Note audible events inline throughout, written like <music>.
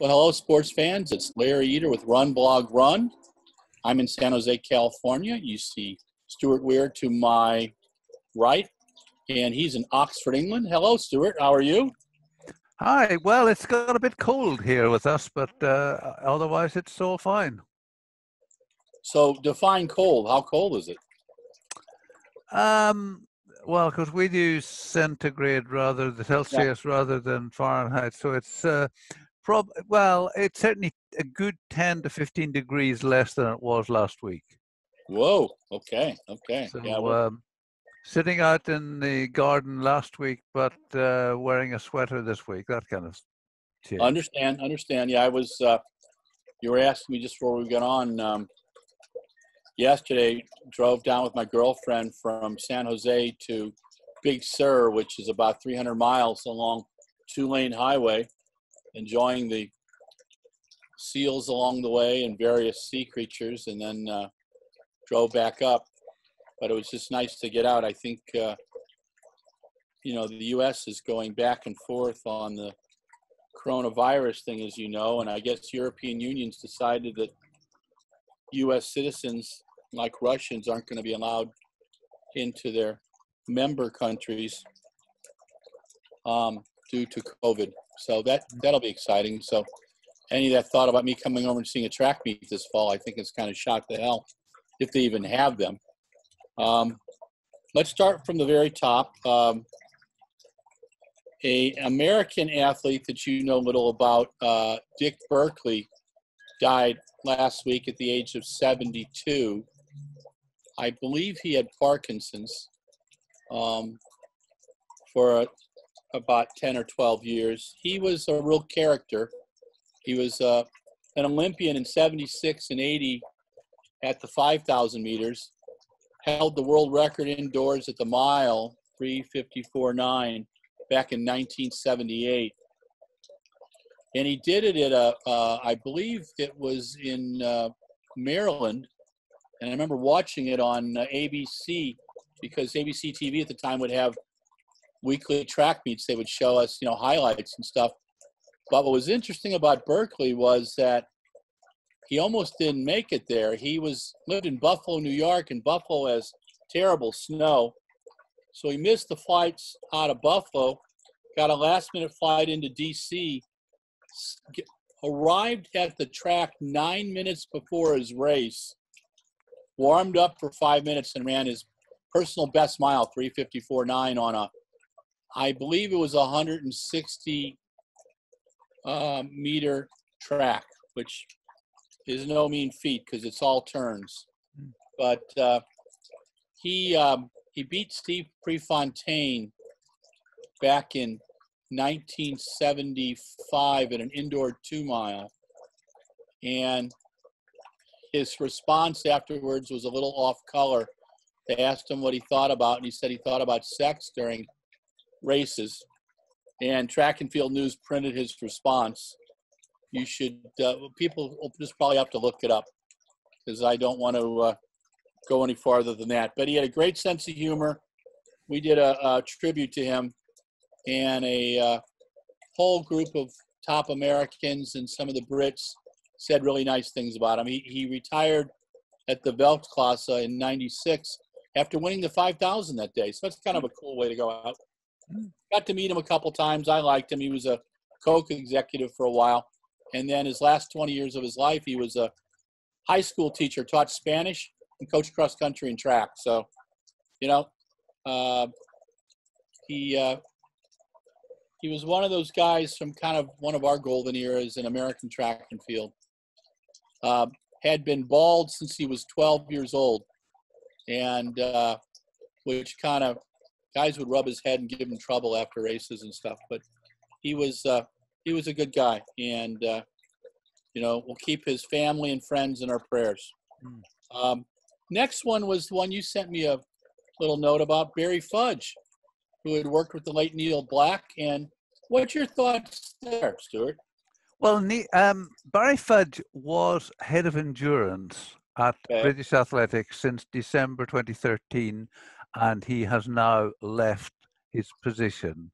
Well, hello, sports fans. It's Larry Eder with Run Blog Run. I'm in San Jose, California. You see Stuart Weir to my right, and he's in Oxford, England. Hello, Stuart. How are you? Hi. Well, it's got a bit cold here with us, but uh, otherwise it's all fine. So, define cold. How cold is it? Um, well, because we use centigrade rather than Celsius yeah. rather than Fahrenheit, so it's uh, prob well, it's certainly a good ten to fifteen degrees less than it was last week. Whoa. Okay. Okay. So, yeah. Well, um, sitting out in the garden last week, but uh, wearing a sweater this week. That kind of. Understand. Understand. Yeah, I was. Uh, you were asking me just before we got on. Um, yesterday drove down with my girlfriend from San Jose to Big Sur, which is about 300 miles along two lane highway, enjoying the seals along the way and various sea creatures, and then uh, drove back up. But it was just nice to get out. I think, uh, you know, the U.S. is going back and forth on the coronavirus thing, as you know, and I guess European unions decided that U.S. citizens like Russians aren't going to be allowed into their member countries um, due to COVID. So that that'll be exciting. So any that thought about me coming over and seeing a track meet this fall, I think it's kind of shot to hell if they even have them. Um, let's start from the very top. Um, a American athlete that you know little about, uh, Dick Buerkle, died last week at the age of 72. I believe he had Parkinson's um, for a, about 10 or 12 years. He was a real character. He was uh, an Olympian in 76 and 80 at the 5,000 meters, held the world record indoors at the mile, 354.9, back in 1978. And he did it at a, uh, I believe it was in uh, Maryland, and I remember watching it on uh, ABC because ABC TV at the time would have weekly track meets. They would show us, you know, highlights and stuff. But what was interesting about Buerkle was that he almost didn't make it there. He was lived in Buffalo, New York, and Buffalo has terrible snow. So he missed the flights out of Buffalo, got a last minute flight into DC, arrived at the track nine minutes before his race, warmed up for five minutes, and ran his personal best mile, 354.9 on a, I believe it was a 160 uh, meter track, which is no mean feat because it's all turns. But uh, he um, he beat Steve Prefontaine back in 1975 at an indoor two mile, and his response afterwards was a little off color. They asked him what he thought about, and he said he thought about sex during races. And Track and Field News printed his response. You should, uh, people will just probably have to look it up because I don't want to uh, go any farther than that. But he had a great sense of humor. We did a, a tribute to him, and a uh, whole group of top Americans and some of the Brits said really nice things about him. He, he retired at the Weltklasse in 96 after winning the 5,000 that day. So that's kind of a cool way to go out. Got to meet him a couple times. I liked him. He was a Coke executive for a while. And then his last 20 years of his life, he was a high school teacher, taught Spanish, and coached cross country and track. So, you know, uh, he uh, he was one of those guys from kind of one of our golden eras in American track and field. Uh, had been bald since he was 12 years old, and uh, which kind of guys would rub his head and give him trouble after races and stuff. But he was uh, he was a good guy, and uh, you know we'll keep his family and friends in our prayers. Mm. Um, next one was the one you sent me a little note about Barry Fudge, who had worked with the late Neil Black. And what's your thoughts there, Stuart? Well, um, Barry Fudge was head of endurance at okay. British Athletics since December 2013, and he has now left his position.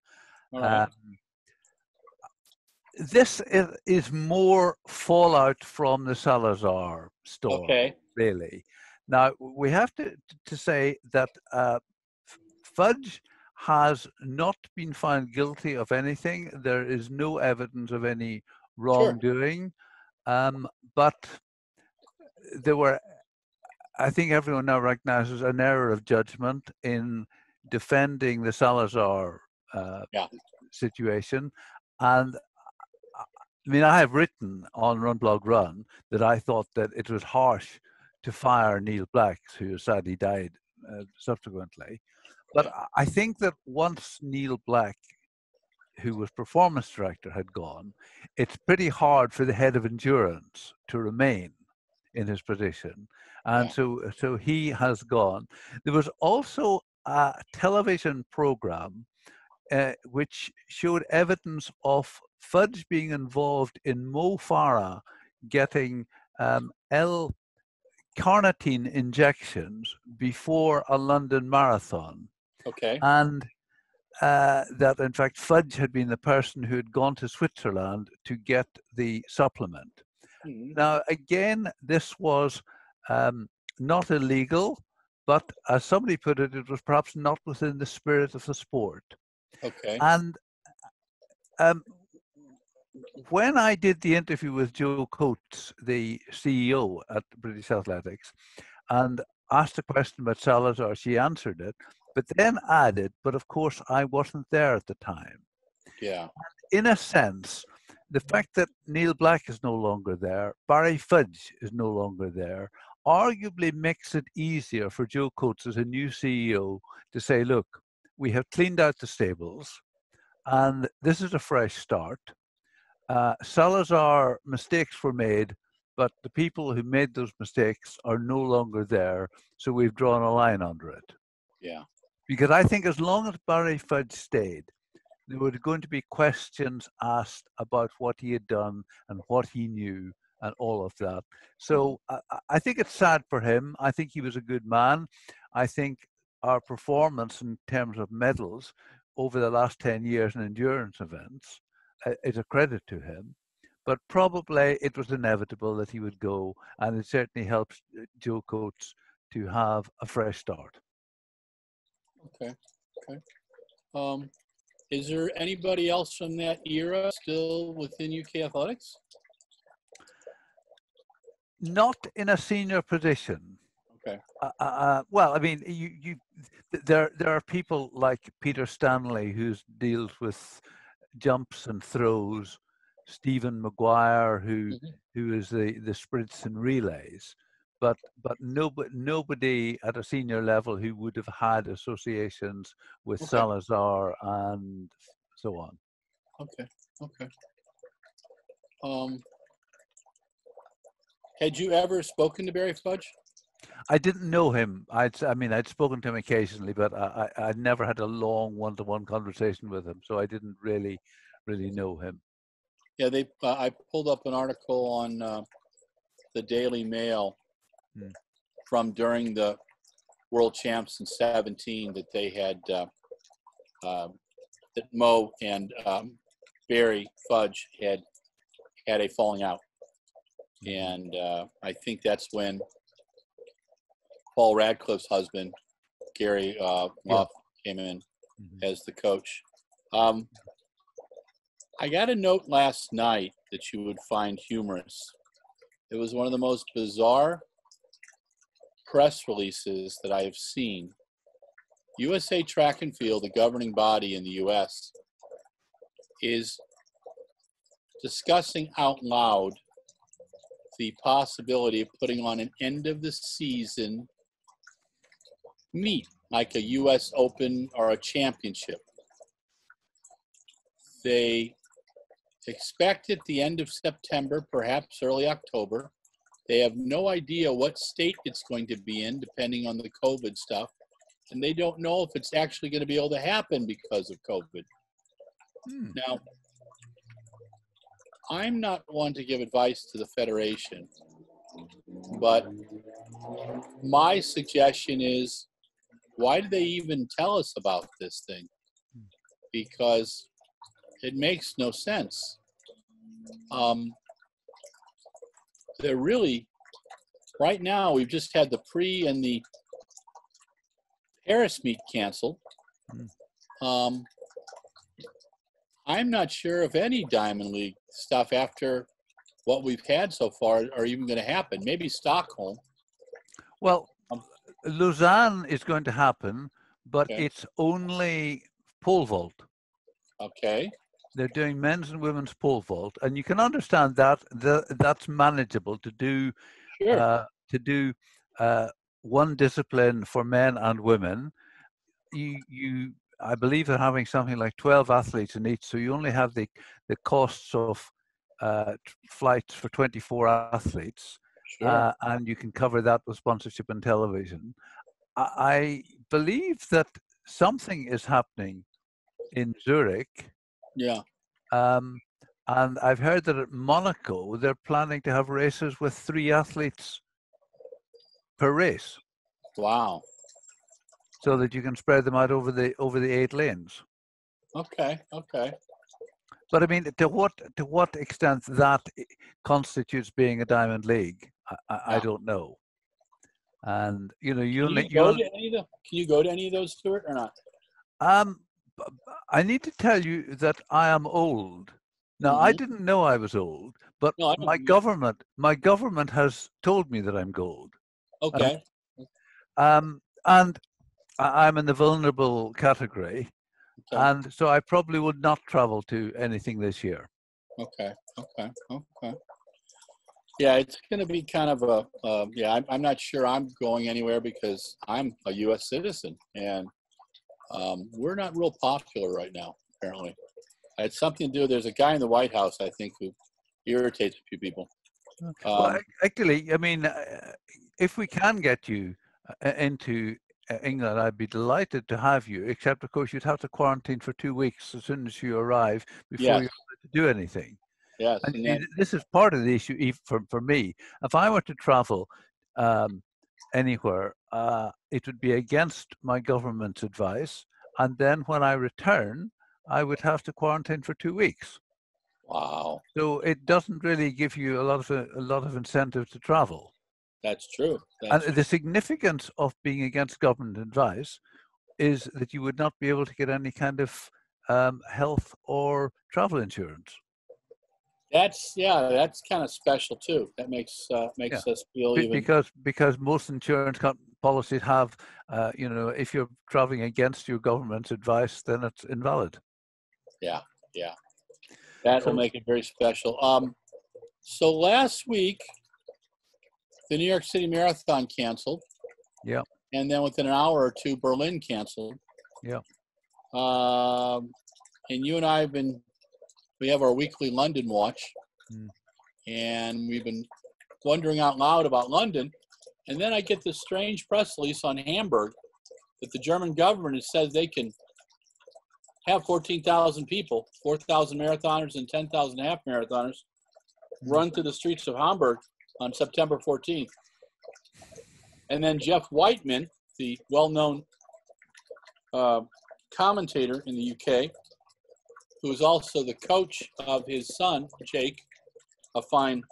Right. Um, this is, is more fallout from the Salazar story, Okay. really. Now, we have to, to say that uh, Fudge has not been found guilty of anything. There is no evidence of any wrongdoing. Um, but there were, I think everyone now recognizes an error of judgment in defending the Salazar uh, Yeah. situation. And uh, I mean, I have written on Run Blog Run that I thought that it was harsh to fire Neil Black, who sadly died uh, subsequently. But I- I think that once Neil Black, who was performance director, had gone, it's pretty hard for the head of endurance to remain in his position. And Yeah. so, so he has gone. There was also a television program uh, which showed evidence of Fudge being involved in Mo Farah getting um, L carnitine injections before a London marathon, Okay. and uh, that in fact Fudge had been the person who had gone to Switzerland to get the supplement. Mhm. Now, again, this was um, not illegal, but as somebody put it, it was perhaps not within the spirit of the sport. Okay. And um, when I did the interview with Jo Coates, the CEO at British Athletics, and asked a question about Salazar, she answered it, but then added, but of course I wasn't there at the time. Yeah. In a sense, the fact that Neil Black is no longer there, Barry Fudge is no longer there, arguably makes it easier for Jo Coates as a new CEO to say, look, we have cleaned out the stables and this is a fresh start. Uh, Salazar mistakes were made, but the people who made those mistakes are no longer there. So we've drawn a line under it. Yeah. Because I think as long as Barry Fudge stayed, there were going to be questions asked about what he had done and what he knew and all of that. So I, I- think it's sad for him. I think he was a good man. I think our performance in terms of medals over the last 10 years in endurance events uh, is a credit to him. But probably it was inevitable that he would go, and it certainly helps uh, Jo Coates to have a fresh start. Okay. Okay. Um, is there anybody else from that era still within UK athletics? Not in a senior position. Okay. Uh, uh, uh, well, I mean, you, you, there, there are people like Peter Stanley who deals with jumps and throws. Stephen Maguire, who Mhm. who is the the sprints and relays, but but nobody nobody at a senior level who would have had associations with Okay. Salazar and so on. Okay. Okay. Um, had you ever spoken to Barry Fudge? I didn't know him. I'd, I mean, I'd spoken to him occasionally, but I, I, I'd never had a long one-to-one conversation with him, so I didn't really, really know him. Yeah, they. Uh, I pulled up an article on uh, the Daily Mail Hmm. from during the World Champs in '17 that they had uh, um that Mo and um, Barry Fudge had had a falling out, and uh, I think that's when Paula Radcliffe's husband, Gary uh, Yeah. Came in Mhm. as the coach. Um, I got a note last night that you would find humorous. It was one of the most bizarre press releases that I have seen. USA Track and Field, the governing body in the US, is discussing out loud the possibility of putting on an end of the season meet, like a US Open or a championship. They expect at the end of September, perhaps early October. They have no idea what state it's going to be in, depending on the COVID stuff. And they don't know if it's actually going to be able to happen because of COVID. Hmm. Now, I'm not one to give advice to the Federation, but my suggestion is why do they even tell us about this thing? Because it makes no sense. um, they're really right now. We've just had the pre and the Paris meet canceled. Um, I'm not sure if any Diamond League stuff after what we've had so far are even going to happen. Maybe Stockholm. Well, Um, Lausanne is going to happen, but Okay. it's only pole vault. Okay. They're doing men's and women's pole vault, and you can understand that the, that's manageable to do Sure. uh, to do uh, one discipline for men and women. You, you, I believe they're having something like 12 athletes in each, so you only have the, the costs of uh, flights for 24 athletes, sure. uh, and you can cover that with sponsorship and television. I, I believe that something is happening in Zurich, yeah. um, and I've heard that at Monaco they're planning to have races with three athletes per race, Wow. so that you can spread them out over the over the eight lanes. Okay. Okay. But I mean, to what to what extent that constitutes being a diamond league, I, I, I don't know. And you know, you Can you go to any of the, Can you go to any of those, Stuart, or not? um, I need to tell you that I am old. Now, I Mhm. didn't know I was old, but No, my government my government has told me that I'm gold. Okay. Um, and I- I'm in the vulnerable category, Okay. and so I probably would not travel to anything this year. Okay, okay, okay. Yeah, it's going to be kind of a, uh, yeah, I'm, I'm not sure I'm going anywhere because I'm a U.S. citizen and um, we're not real popular right now, apparently. It's something to do, there's a guy in the White House, I think, who irritates a few people. well, Um, ac- actually, I mean, uh, if we can get you uh, into uh, England, I'd be delighted to have you. Except, of course, you'd have to quarantine for two weeks as soon as you arrive before Yes. you're allowed to do anything. yes, and then, this is part of the issue for, for me. If I were to travel um, anywhere, uh, it would be against my government's advice. And then when I return, I would have to quarantine for two weeks. wow, So it doesn't really give you a lot of a, a lot of incentive to travel. that's true. And That's, the significance of being against government advice is that you would not be able to get any kind of um, health or travel insurance. that's, yeah, that's kind of special too. That makes, uh, makes us feel even, because because most insurance co- policies have uh, you know if you're traveling against your government's advice then it's invalid Yeah, yeah. that will make it very special. Um, so last week, the New York City Marathon canceled. Yeah. And then within an hour or two, Berlin canceled. Yeah. Um, and you and I have been, we have our weekly London watch. Mm. And we've been wondering out loud about London. And then I get this strange press release on Hamburg that the German government has said they can have 14,000 people, 4,000 marathoners and 10,000 half marathoners run through the streets of Hamburg on September 14th. And then Geoff Wightman, the well known uh, commentator in the UK, who is also the coach of his son, Jake, a fine,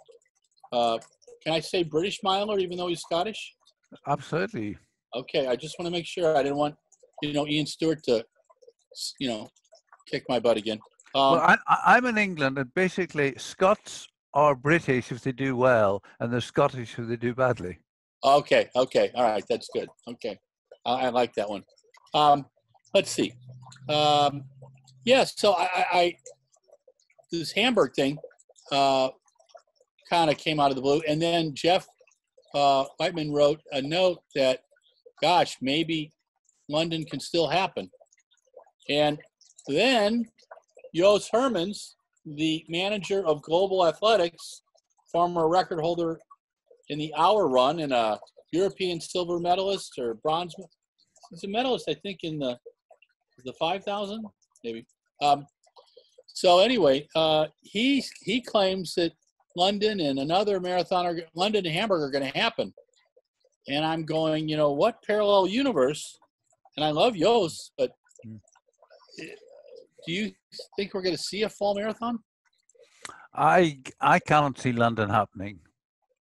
uh, can I say British miler, even though he's Scottish? absolutely Okay, I just want to make sure. I didn't want, you know, Ian Stewart to, you know, kick my butt again. Um, well I, I- i'm in england and basically scots are british if they do well and they're scottish if they do badly Okay, okay, all right, that's good. Okay, I, I like that one. Um, let's see. Um, yeah, so I, I, I this Hamburg thing uh, kind of came out of the blue, and then Geoff uh, Wightman wrote a note that, gosh, maybe London can still happen, and then Jos Hermens, the manager of Global Athletics, former record holder in the hour run and a European silver medalist or bronze. He's a medalist, I think, in the the five thousand maybe. Um, so anyway, uh, he he claims that London and another marathon are London and Hamburg are going to happen, and I'm going, you know, what parallel universe? And I love Jos, but Hmm. do you think we're going to see a fall marathon? I I cannot see London happening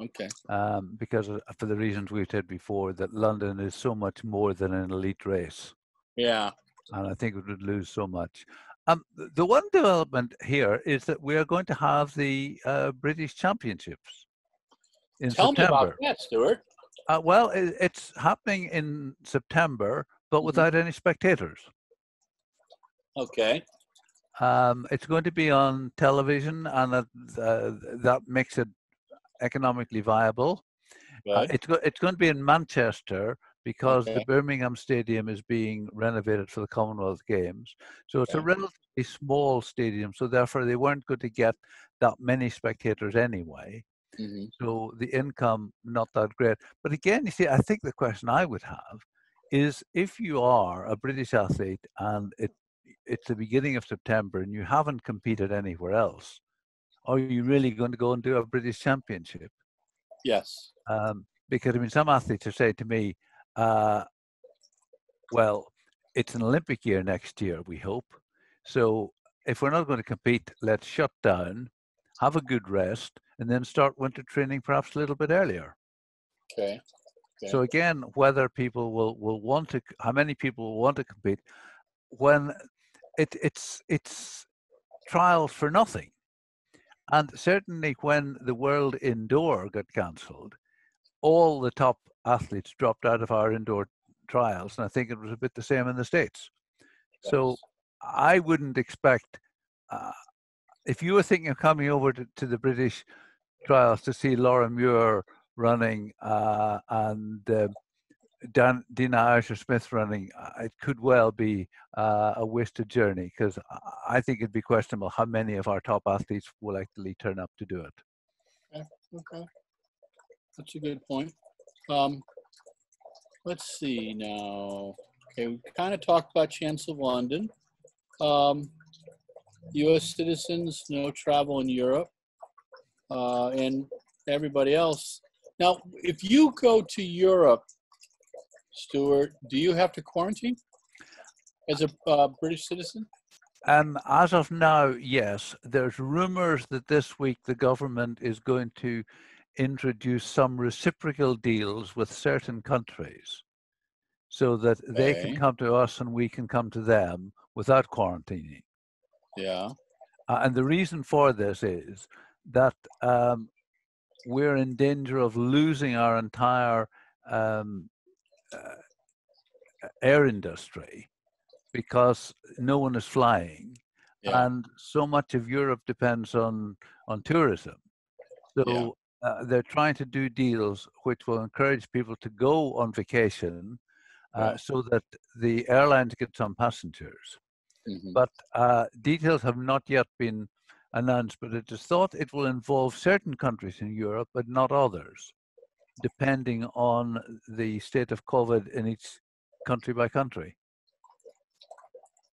Okay. um, because for the reasons we've said before that London is so much more than an elite race, Yeah. and I think it would lose so much. Um, the one development here is that we are going to have the uh, British Championships in September. Tell me about that, Stuart. Uh, well, it, it's happening in September, but Mhm. without any spectators. Okay. Um, it's going to be on television, and that, uh, that makes it economically viable. Uh, it's go- it's going to be in Manchester because the Birmingham Stadium is being renovated for the Commonwealth Games. So it's a relatively small stadium. So therefore, they weren't going to get that many spectators anyway. hmm So the income not that great. But again, you see, I think the question I would have is if you are a British athlete and it it's the beginning of September and you haven't competed anywhere else, are you really going to go and do a British Championship? Yes. Um, because I mean, some athletes have said to me, uh, "Well, it's an Olympic year next year, we hope. So if we're not going to compete, let's shut down, have a good rest, and then start winter training perhaps a little bit earlier." Okay. Okay. So again, whether people will will want to, how many people will want to compete, when it it's it's trials for nothing, and certainly when the World Indoor got cancelled, all the top athletes dropped out of our indoor trials, and I think it was a bit the same in the states. So I wouldn't expect, uh, if you were thinking of coming over to, to the British trials to see Laura Muir running uh, and uh, Dan, Dina Asher Smith running, uh, it could well be uh, a wasted journey because I think it'd be questionable how many of our top athletes will actually turn up to do it. Okay. That's a good point. Um, let's see now. Okay, we kind of talked about Chance of London. Um, U.S. citizens, no travel in Europe, uh, and everybody else. Now, if you go to Europe, Stuart, do you have to quarantine as a uh, British citizen? Um, as of now, yes. There's rumors that this week the government is going to introduce some reciprocal deals with certain countries so that they can come to us and we can come to them without quarantining. Yeah. Uh, and the reason for this is that um, we're in danger of losing our entire um, uh, air industry because no one is flying, Yeah. and so much of Europe depends on on tourism. So uh, they're trying to do deals which will encourage people to go on vacation, uh, Yeah. so that the airlines get some passengers mhm. but uh, details have not yet been announced. But it is thought it will involve certain countries in Europe, but not others, depending on the state of COVID in each country by country.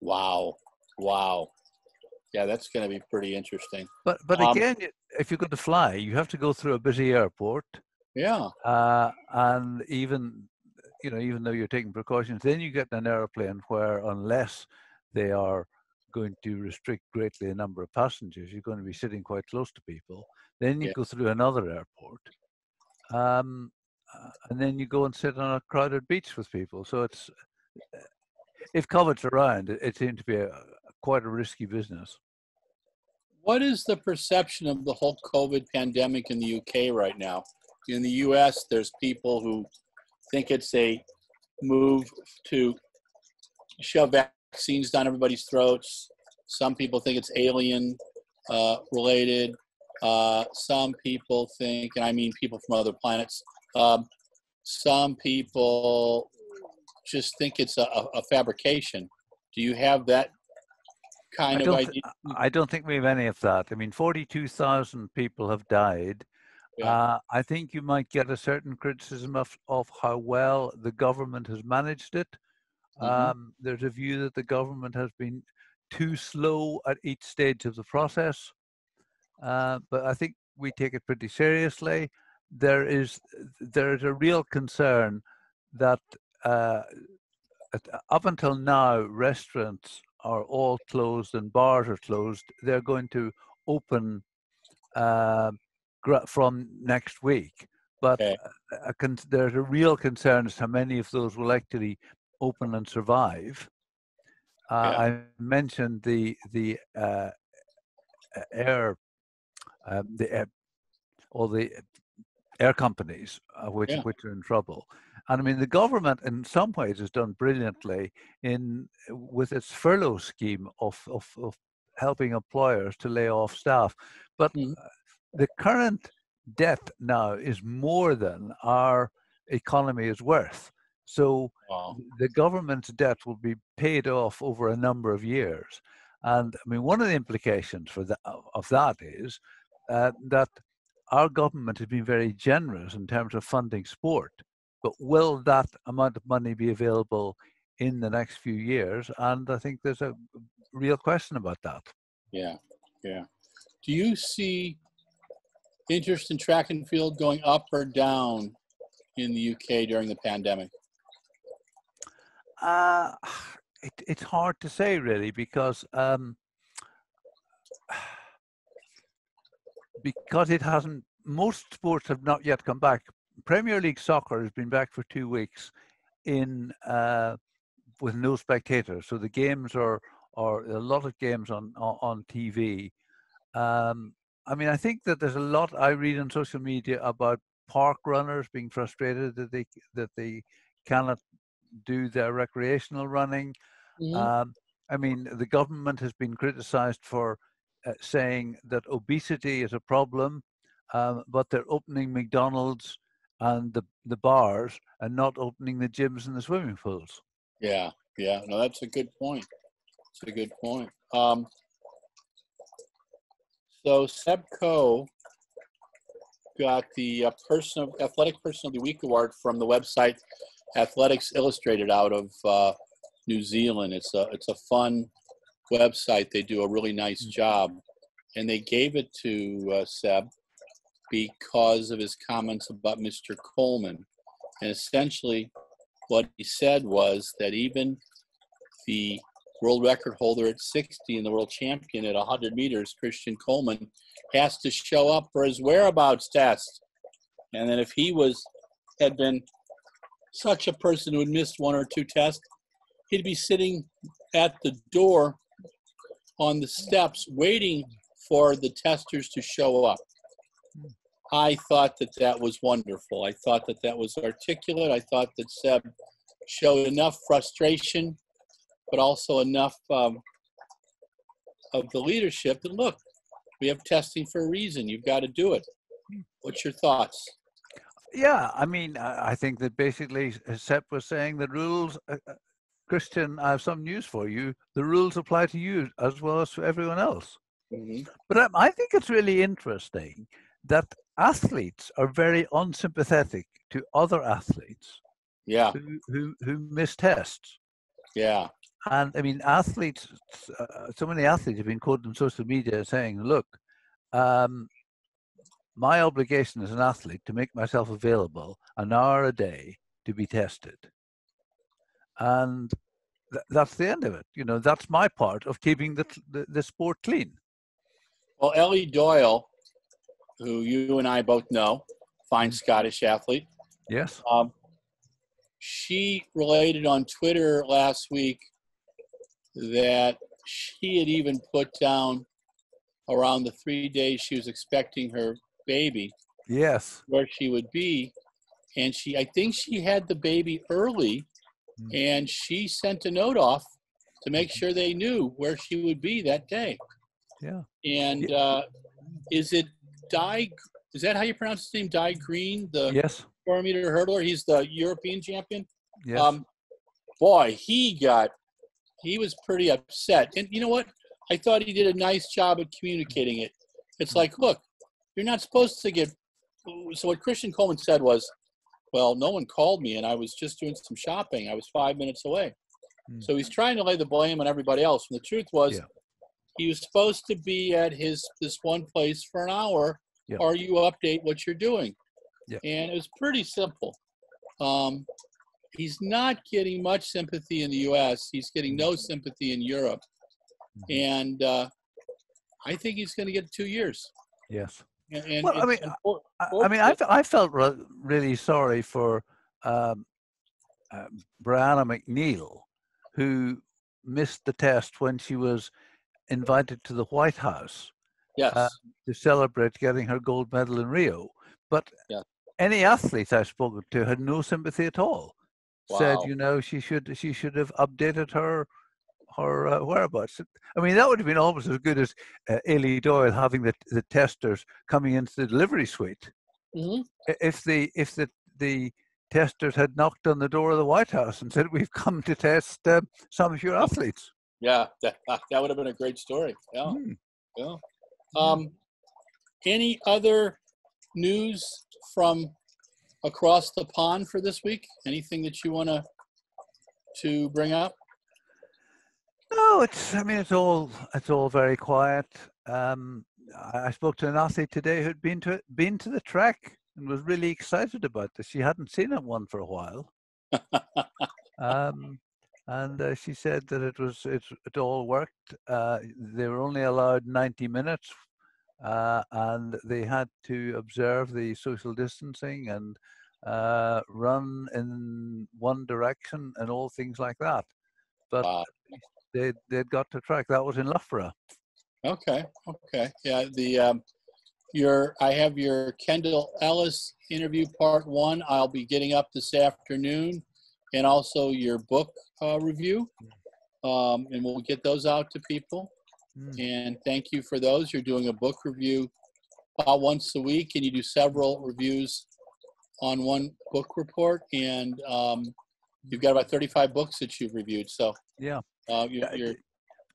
Wow. Wow. Yeah, that's going to be pretty interesting. But but Um, again, if you're going to fly, you have to go through a busy airport, Yeah. uh, and even you know even though you're taking precautions, then you get an airplane where unless they are going to restrict greatly the number of passengers, you're going to be sitting quite close to people. Then you Yeah. go through another airport, um, uh, and then you go and sit on a crowded beach with people. So it's if COVID's around, it, it seems to be a, quite a risky business. What is the perception of the whole COVID pandemic in the UK right now? In the US, there's people who think it's a move to shove vaccines down everybody's throats. Some people think it's alien uh, related. Uh, some people think, and I mean people from other planets, um, some people just think it's a, a, a fabrication. Do you have that kind I of don't. I don't think we have any of that. I mean, 42,000 people have died. Yeah. Uh, I think you might get a certain criticism of, of how well the government has managed it. Mhm. Um, there's a view that the government has been too slow at each stage of the process. Uh, but I think we take it pretty seriously. There is there is a real concern that uh, up until now, restaurants are all closed and bars are closed. They're going to open uh, from next week. But okay. a, a there's a real concern as to how many of those will actually open and survive. Uh, yeah. I mentioned the the uh, air, um, the air, all the air companies uh, which yeah. which are in trouble. And I mean, the government in some ways has done brilliantly in with its furlough scheme of of, of helping employers to lay off staff. But mm-hmm. the current debt now is more than our economy is worth. So wow. the government's debt will be paid off over a number of years. And I mean, one of the implications for the, of that is uh, that our government has been very generous in terms of funding sport. But will that amount of money be available in the next few years? And I think there's a real question about that. Yeah, yeah. Do you see interest in track and field going up or down in the UK during the pandemic? Uh, <sighs> it, it's hard to say really because um, <sighs> because it hasn't. Most sports have not yet come back. Premier League soccer has been back for two weeks in uh, with no spectators, so the games are or a lot of games on on, TV. Um, I mean, I think that there's a lot I read on social media about park runners being frustrated that they that they cannot do their recreational running. Mm-hmm. Um, I mean, the government has been criticized for uh, saying that obesity is a problem, um, but they're opening McDonald's and the, the bars and not opening the gyms and the swimming pools. Yeah, yeah. No, that's a good point. That's a good point. Um, so Seb Coe got the uh, person of, athletic person of the week award from the website Athletics Illustrated out of uh, New Zealand. It's a it's a fun website. They do a really nice mm-hmm. job, and they gave it to uh, Seb because of his comments about Mr. Coleman. And essentially, what he said was that even the world record holder at 60 and the world champion at 100 meters, Christian Coleman, has to show up for his whereabouts test. And then if he was had been such a person who had missed one or two tests, he'd be sitting at the door on the steps waiting for the testers to show up. I thought that that was wonderful. I thought that that was articulate. I thought that Seb showed enough frustration, but also enough um, of the leadership that look, we have testing for a reason. You've got to do it. What's your thoughts? Yeah, I mean, I think that basically Seb was saying the rules. Uh, uh, Christian, I have some news for you. The rules apply to you as well as to everyone else. Mm-hmm. But um, I think it's really interesting that athletes are very unsympathetic to other athletes. Yeah. Who who, who miss tests. Yeah. And I mean, athletes. Uh, so many athletes have been quoted on social media saying, "Look, um, my obligation as an athlete to make myself available an hour a day to be tested. And th- that's the end of it. You know, that's my part of keeping the, the, the sport clean. Well, Eilidh Doyle, who you and I both know, fine mm-hmm. Scottish athlete. Yes. Um, she related on Twitter last week that she had even put down around the three days she was expecting her baby. Yes. Where she would be. And she, I think she had the baby early mm. and she sent a note off to make sure they knew where she would be that day. Yeah. And uh, is it Dai? Is that how you pronounce his name? Dai Greene, the yes. 400 meter hurdler. He's the European champion. Yes. Um, boy, he got, he was pretty upset. And you know what? I thought he did a nice job of communicating it. It's like, look, you're not supposed to get. So what Christian Coleman said was, well, no one called me, and I was just doing some shopping. I was five minutes away. Mm. So he's trying to lay the blame on everybody else. And the truth was, yeah. He was supposed to be at his this one place for an hour, yeah. or you update what you're doing. Yeah. And it was pretty simple. Um, he's not getting much sympathy in the U.S. He's getting no sympathy in Europe, mm-hmm. and uh, I think he's going to get two years. Yes. And, and Well, I mean, I mean, I, I felt re- really sorry for um, uh, Brianna McNeal, who missed the test when she was invited to the White House yes, to celebrate getting her gold medal in Rio. But any athlete I've spoken to had no sympathy at all. Said, you know, she should she should have updated her her uh, whereabouts. I mean, that would have been almost as good as uh, Eilidh Doyle having the the testers coming into the delivery suite. Mhm. If the if the the testers had knocked on the door of the White House and said, "We've come to test uh, some of your athletes." Yeah, <laughs> that that would have been a great story. Yeah, Hmm. yeah. Um, any other news from across the pond for this week? Anything that you want to to bring up? No, it's. I mean, it's all. It's all very quiet. Um, I I spoke to an athlete today who'd been to been to the track and was really excited about this. She hadn't seen it one for a while, <laughs> um, and uh, she said that it was it it all worked. Uh, they were only allowed ninety minutes, uh, and they had to observe the social distancing and uh, run in one direction and all things like that. But Wow. they they'd got to track. That was in Loughborough. Okay, okay, yeah. The um, your I have your Kendall Ellis interview part one. I'll be getting up this afternoon, and also your book uh, review, um, and we'll get those out to people. Mm. And thank you for those. You're doing a book review about once a week, and you do several reviews on one book report. And um, you've got about 35 books that you've reviewed. So Yeah. uh, you, you're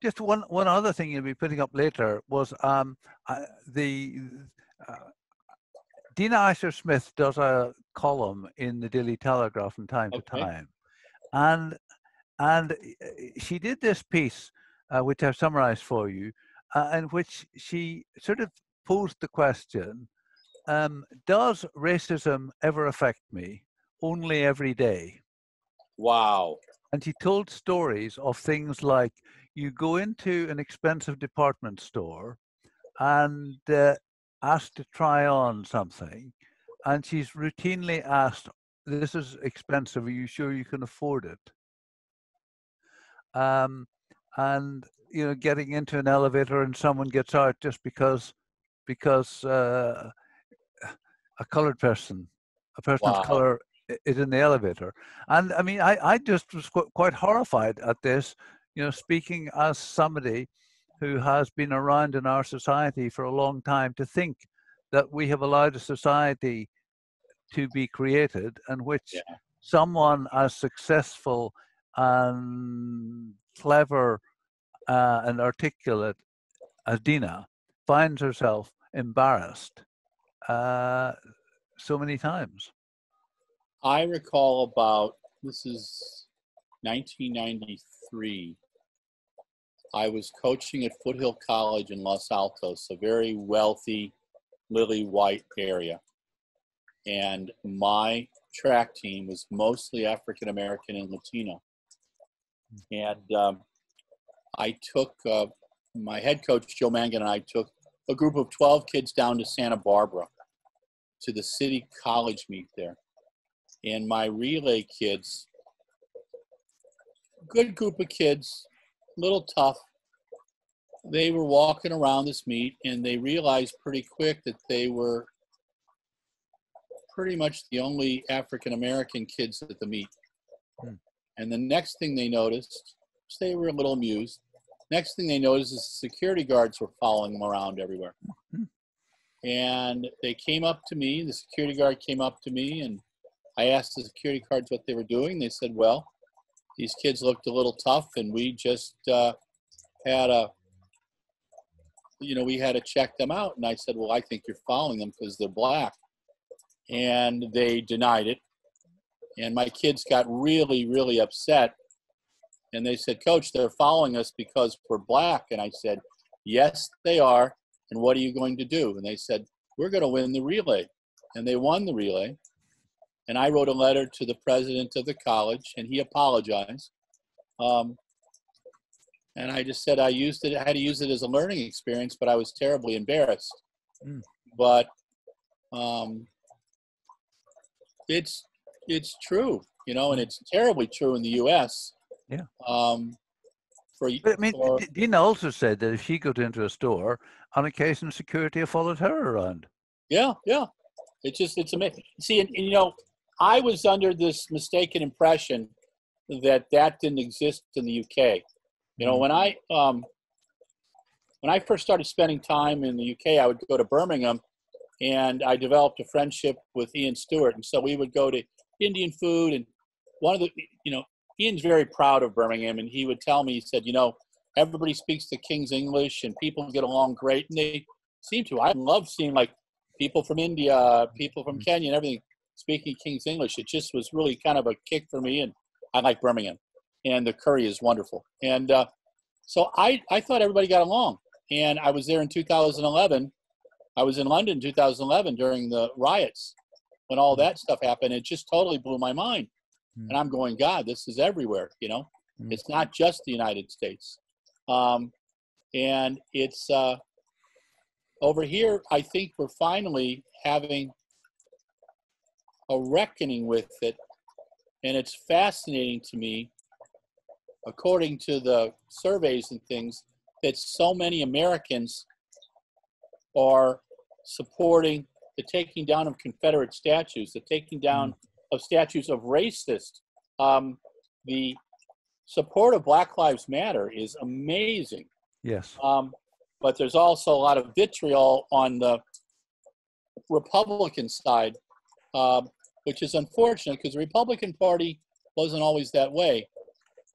Just one one other thing you'll be putting up later was um uh, the uh, Dina Asher Smith does a column in the Daily Telegraph from time to time, and and uh, she did this piece uh, which I've summarized for you, uh, in which she sort of posed the question: um, Does racism ever affect me? Only every day. wow. and she told stories of things like you go into an expensive department store and uh, asked to try on something and she's routinely asked this is expensive are you sure you can afford it um, and you know getting into an elevator and someone gets out just because because uh, a colored person a person Wow. of color is in the elevator and I mean, I, I just was quite horrified at this, you know, speaking as somebody who has been around in our society for a long time to think that we have allowed a society to be created in which Yeah. someone as successful and clever uh, and articulate as Dina finds herself embarrassed uh, so many times. I recall about this is 1993. I was coaching at Foothill College in Los Altos, a very wealthy, lily white area. And my track team was mostly African American and Latino. And um, I took uh, my head coach, Joe Mangan, and I took a group of 12 kids down to Santa Barbara to the city college meet there and my relay kids good group of kids little tough they were walking around this meet and they realized pretty quick that they were pretty much the only african american kids at the meet. And the next thing they noticed they were a little amused next thing they noticed is security guards were following them around everywhere and they came up to me the security guard came up to me and I asked the security guards what they were doing. They said, "Well, these kids looked a little tough, and we just uh, had a, you know, we had to check them out." And I said, "Well, I think you're following them because they're black," and they denied it. And my kids got really, really upset, and they said, "Coach, they're following us because we're black." And I said, "Yes, they are. And what are you going to do?" And they said, "We're going to win the relay," and they won the relay and I wrote a letter to the president of the college, and he apologized. Um, and I just said I used it, I had to use it as a learning experience, but I was terribly embarrassed. Mm. but um, it's it's true, you know, and it's terribly true in the U.S. Yeah. Um, for But I mean, for- Dina also said that if she got into a store, on occasion security followed her around. Yeah, yeah. It's just it's amazing. See, and, and, you know, I was under this mistaken impression that that didn't exist in the UK. You know, when I um, when I first started spending time in the UK, I would go to Birmingham, and I developed a friendship with Ian Stewart, and so we would go to Indian food, and one of the you know Ian's very proud of Birmingham, and he would tell me he said, you know, everybody speaks the King's English, and people get along great, and they seem to. I love seeing like people from India, people from Kenya, and everything speaking King's English. It just was really kind of a kick for me, and I like Birmingham, and the curry is wonderful. And uh, so I, I thought everybody got along, and I was there in 2011. I was in London 2011 during the riots when all that stuff happened. It just totally blew my mind, and I'm going, God, this is everywhere. You know, Mm. it's not just the United States, um, and it's. Uh, over here, I think we're finally having a reckoning with it. And it's fascinating to me, according to the surveys and things, that so many Americans are supporting the taking down of Confederate statues, the taking down of statues of racist. Um, the support of Black Lives Matter is amazing. Yes. Um, but there's also a lot of vitriol on the Republican side, um, which is unfortunate because the Republican Party wasn't always that way,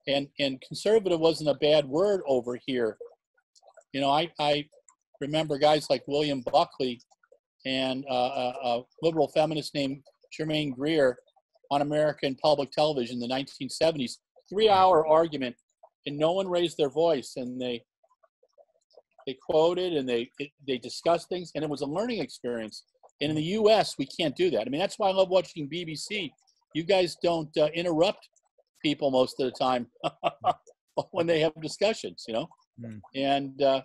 and and conservative wasn't a bad word over here. You know, I I remember guys like William Buckley and uh, a, a liberal feminist named Germaine Greer on American public television in the 1970s. Three-hour argument, and no one raised their voice, and they they quoted and they they discussed things and it was a learning experience and in the us we can't do that i mean that's why i love watching bbc you guys don't uh, interrupt people most of the time <laughs> when they have discussions you know Mm. and uh,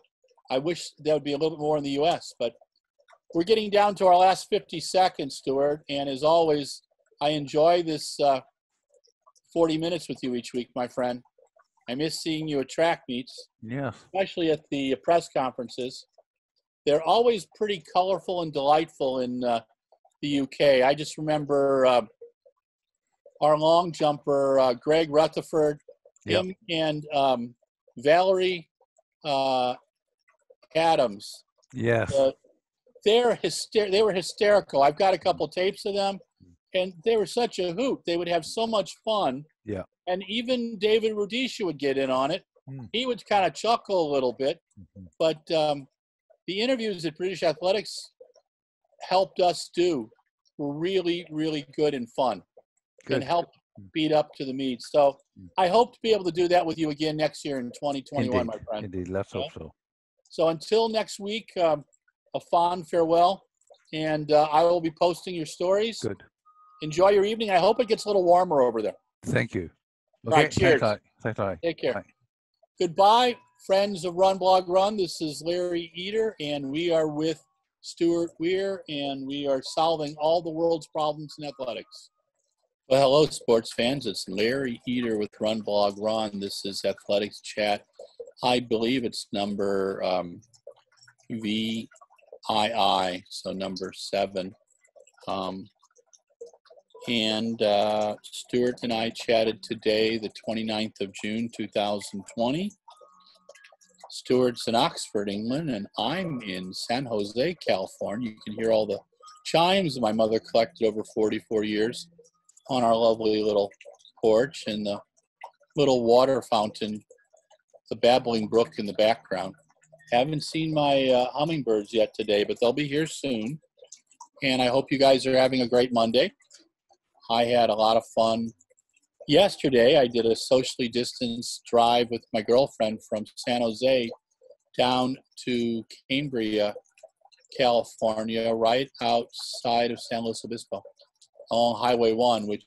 i wish that would be a little bit more in the us but we're getting down to our last 50 seconds stuart and as always i enjoy this uh, 40 minutes with you each week my friend i miss seeing you at track meets Yes. especially at the press conferences. They're always pretty colorful and delightful in uh, the UK. I just remember uh, our long jumper, uh, Greg Rutherford, Yep. him and um, Valerie uh, Adams. Yes. Uh, they're hyster- they were hysterical. I've got a couple tapes of them, and they were such a hoot. They would have so much fun. Yeah. And even David Rudisha would get in on it. Hmm. He would kind of chuckle a little bit, Mhm. but um, the interviews that British Athletics helped us do were really, really good and fun, Good. and helped Mm. beat up to the meet. So Mm. I hope to be able to do that with you again next year in 2021, Indeed. my friend. Indeed. Let's Yeah. hope so. So until next week, um, a fond farewell, and uh, I will be posting your stories. Good. Enjoy your evening. I hope it gets a little warmer over there. Thank you. All right, Okay. cheers. Thanks, Larry. Take care. Bye. Goodbye, friends of Run Blog Run. This is Larry Eder, and we are with Stuart Weir, and we are solving all the world's problems in athletics. Well, hello, sports fans. It's Larry Eder with Run Blog Run. This is Athletics Chat. I believe it's number um, VII, so number seven. Um, and uh, Stuart and I chatted today, the 29th of June, 2020. Stuart's in Oxford, England, and I'm in San Jose, California. You can hear all the chimes my mother collected over 44 years on our lovely little porch and the little water fountain, the babbling brook in the background. Haven't seen my uh, hummingbirds yet today, but they'll be here soon. And I hope you guys are having a great Monday. I had a lot of fun. Yesterday, I did a socially distanced drive with my girlfriend from San Jose down to Cambria, California, right outside of San Luis Obispo, along Highway 1, which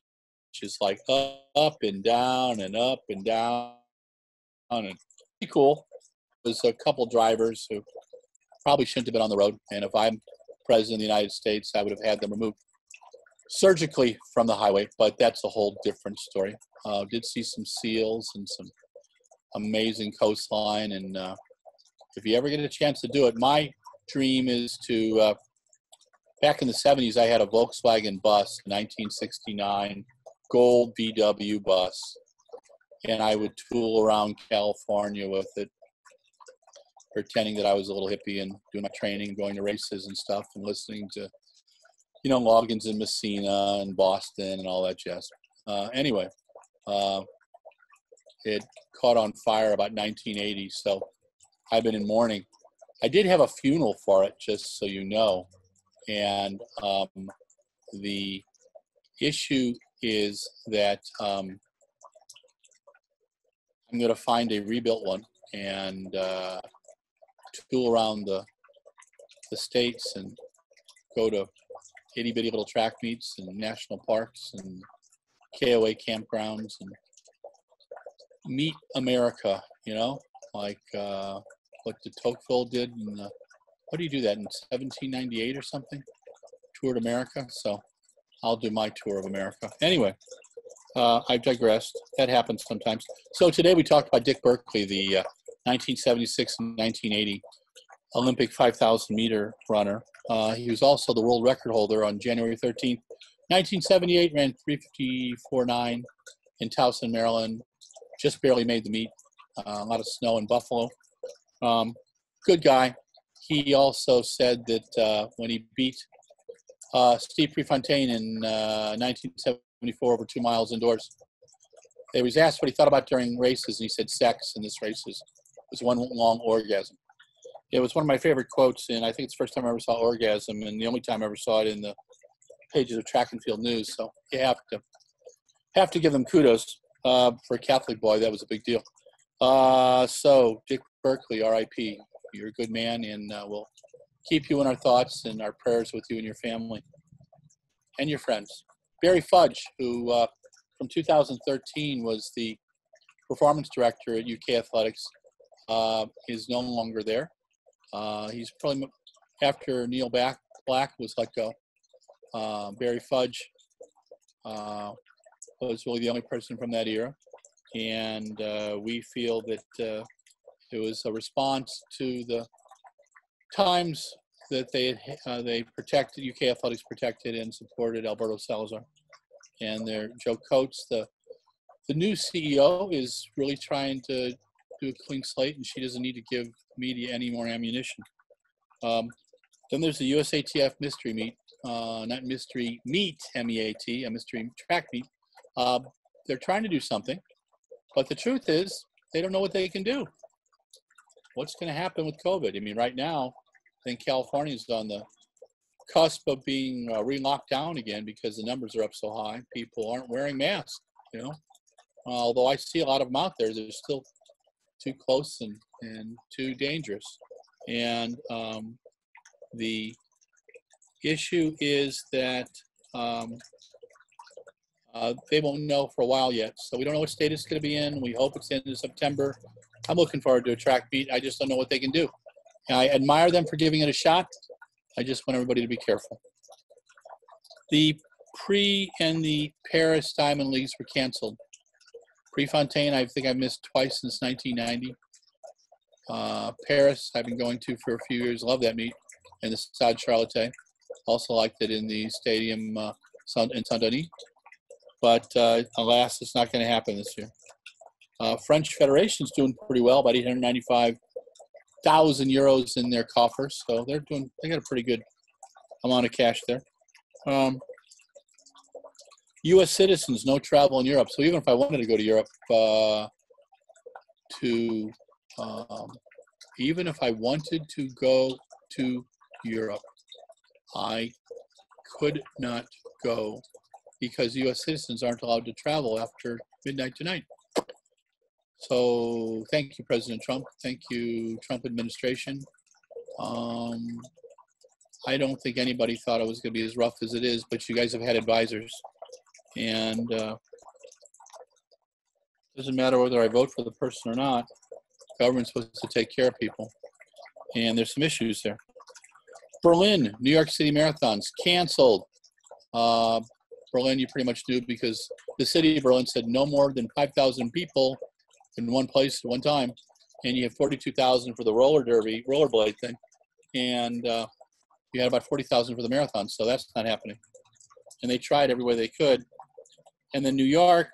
is like up and down and up and down. And pretty cool. There's a couple drivers who probably shouldn't have been on the road. And if I'm president of the United States, I would have had them removed surgically from the highway. But that's a whole different story. Uh, did see some seals and some amazing coastline. And uh, if you ever get a chance to do it, my dream is to. Uh, back in the 70s, I had a Volkswagen bus, 1969 gold VW bus, and I would tool around California with it, pretending that I was a little hippie and doing my training, going to races and stuff, and listening to, you know, Loggins and Messina and Boston and all that jazz. Uh, anyway, uh, it caught on fire about 1980, so I've been in mourning. I did have a funeral for it, just so you know, and um, the issue is that um, I'm going to find a rebuilt one and uh, tool around the the states and go to itty bitty little track meets and national parks and KOA campgrounds and meet America. You know, like uh, what the Tocqueville did. And what do you do that in 1798 or something? Toured America. So I'll do my tour of America. Anyway, uh, I've digressed. That happens sometimes. So today we talked about Dick Buerkle, the uh, 1976 and 1980 Olympic 5,000 meter runner. Uh, he was also the world record holder on January 13th, 1978, ran 354.9 in Towson, Maryland. Just barely made the meet. Uh, a lot of snow in Buffalo. Um, good guy. He also said that uh, when he beat uh, Steve Prefontaine in uh, 1974 over two miles indoors. He was asked what he thought about during races, and he said sex in this race was, was one long orgasm. It was one of my favorite quotes, and I think it's the first time I ever saw orgasm, and the only time I ever saw it in the pages of track and field news. So you have to have to give them kudos uh, for a Catholic boy. That was a big deal. Uh, so Dick Buerkle, R.I.P. You're a good man, and uh, we'll keep you in our thoughts and our prayers with you and your family and your friends. Barry Fudge, who uh, from 2013 was the performance director at UK Athletics, uh, is no longer there. Uh, he's probably after Neil Black, Black was let go. Uh, Barry Fudge uh, was really the only person from that era, and uh, we feel that it was a response to the times that they uh, they protected UK Athletics protected and supported Alberto Salazar, and their Jo Coates, the the new CEO, is really trying to do a clean slate, and she doesn't need to give media any more ammunition. Um, then there's the USATF mystery meet, uh, not mystery meet, M-E-A-T, a mystery track meet. Uh, they're trying to do something, but the truth is they don't know what they can do. What's going to happen with COVID? I mean, right now I think California is on the cusp of being uh, re-locked down again because the numbers are up so high. People aren't wearing masks, you know. Uh, although I see a lot of them out there, they're still too close and, and too dangerous. And um, the issue is that um, uh, they won't know for a while yet. So we don't know what state it's going to be in. We hope it's in September. I'm looking forward to a track beat. I just don't know what they can do. I admire them for giving it a shot. I just want everybody to be careful. The pre and the Paris Diamond Leagues were canceled. Prefontaine, I think I've missed twice since 1990. Uh, Paris, I've been going to for a few years. Love that meet. And the Stade Charléty. Also liked it in the stadium uh, in Saint Denis. But uh, alas, it's not going to happen this year. Uh, French Federation's doing pretty well, about 895 thousand euros in their coffers, so they're doing. They got a pretty good amount of cash there. Um, U.S. citizens, no travel in Europe. So even if I wanted to go to Europe, uh, to um, even if I wanted to go to Europe, I could not go because U.S. citizens aren't allowed to travel after midnight tonight. So thank you, President Trump. Thank you, Trump administration. Um, I don't think anybody thought it was going to be as rough as it is, but you guys have had advisors. And uh, doesn't matter whether I vote for the person or not, government's supposed to take care of people. and there's some issues there. Berlin, New York City marathons canceled. Uh, Berlin, you pretty much knew because the city of Berlin said no more than 5,000 people in one place at one time, and you have 42,000 for the roller derby, rollerblade thing, and uh, you had about 40,000 for the marathon. So that's not happening. And they tried every way they could. And then New York,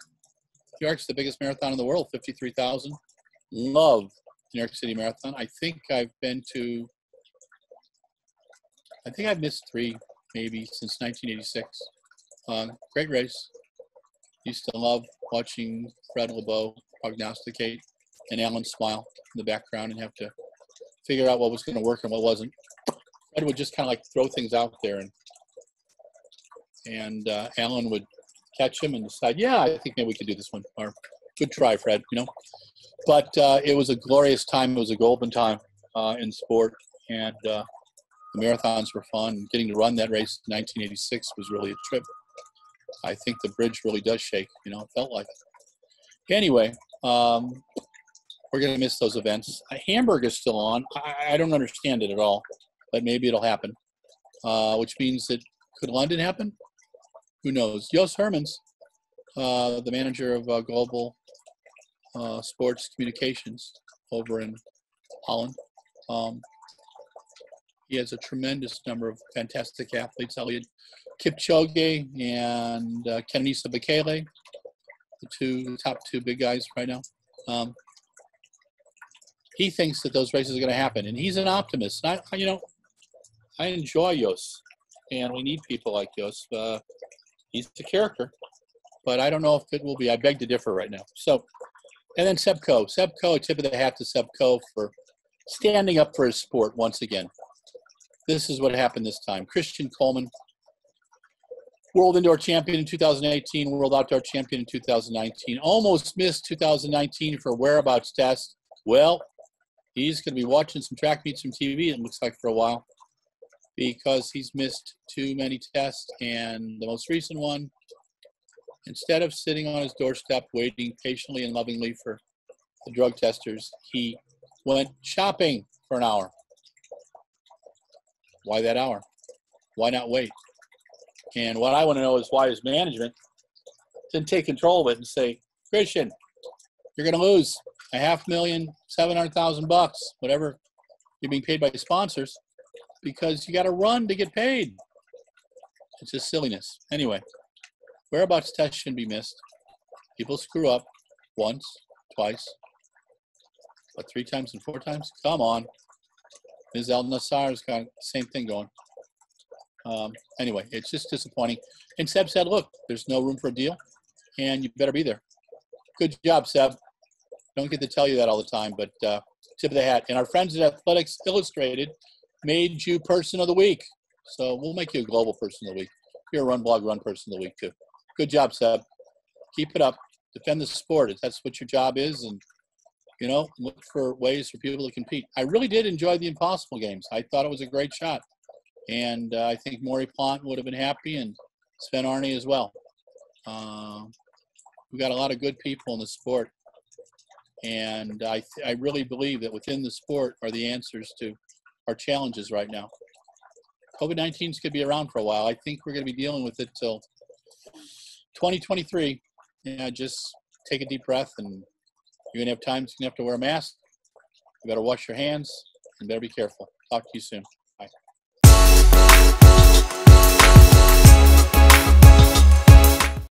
New York's the biggest marathon in the world, 53,000. Love New York City Marathon. I think I've been to, I think I've missed three maybe since 1986. Uh, great race. Used to love watching Fred Lebow prognosticate and Alan smile in the background and have to figure out what was going to work and what wasn't. Fred would just kind of like throw things out there and and uh, Alan would catch him and decide, yeah, I think maybe we could do this one. Or good try, Fred. You know, but uh, it was a glorious time. It was a golden time uh, in sport, and uh, the marathons were fun. Getting to run that race in 1986 was really a trip. I think the bridge really does shake. You know, it felt like it. Anyway, um, we're going to miss those events. Uh, Hamburg is still on. I, I, don't understand it at all, but maybe it'll happen, uh, which means that could London happen? Who knows? Jos Hermens, uh, the manager of uh, Global uh, Sports Communications over in Holland. Um, he has a tremendous number of fantastic athletes. Eliud Kipchoge and uh, Kenenisa Bekele, the two top two big guys right now. Um, he thinks that those races are going to happen, and he's an optimist. And I, you know, I enjoy Jos, and we need people like Jos. Uh, he's a character, but I don't know if it will be. I beg to differ right now. So, and then Seb Coe. Seb Coe, tip of the hat to Seb Coe for standing up for his sport once again. This is what happened this time. Christian Coleman, World Indoor Champion in 2018, World Outdoor Champion in 2019. Almost missed 2019 for whereabouts test. Well, he's going to be watching some track meets from TV, it looks like, for a while because he's missed too many tests. And the most recent one, instead of sitting on his doorstep waiting patiently and lovingly for the drug testers, he went shopping for an hour. Why that hour? Why not wait? And what I want to know is why his management didn't take control of it and say, Christian, you're going to lose a half million, seven hundred thousand bucks, whatever you're being paid by sponsors, because you got to run to get paid. It's just silliness. Anyway, whereabouts tests shouldn't be missed. People screw up once, twice, but three times and four times. Come on. Ms. El Nassar's got the same thing going. Um, anyway, it's just disappointing. And Seb said, look, there's no room for a deal, and you better be there. Good job, Seb. Don't get to tell you that all the time, but uh, tip of the hat. And our friends at Athletics Illustrated made you Person of the Week. So we'll make you a Global Person of the Week. You're a Run Blog Run Person of the Week, too. Good job, Seb. Keep it up. Defend the sport. If that's what your job is. And, you know, look for ways for people to compete. I really did enjoy the Impossible Games. I thought it was a great shot. And uh, I think Maurie Plant would have been happy and Svein Arne as well. Uh, we've got a lot of good people in the sport. And I, I really believe that within the sport are the answers to our challenges right now. COVID 19 is going to be around for a while. I think we're going to be dealing with it till 2023. Yeah, just take a deep breath, and you're going to have times you have to wear a mask. You better wash your hands and better be careful. Talk to you soon.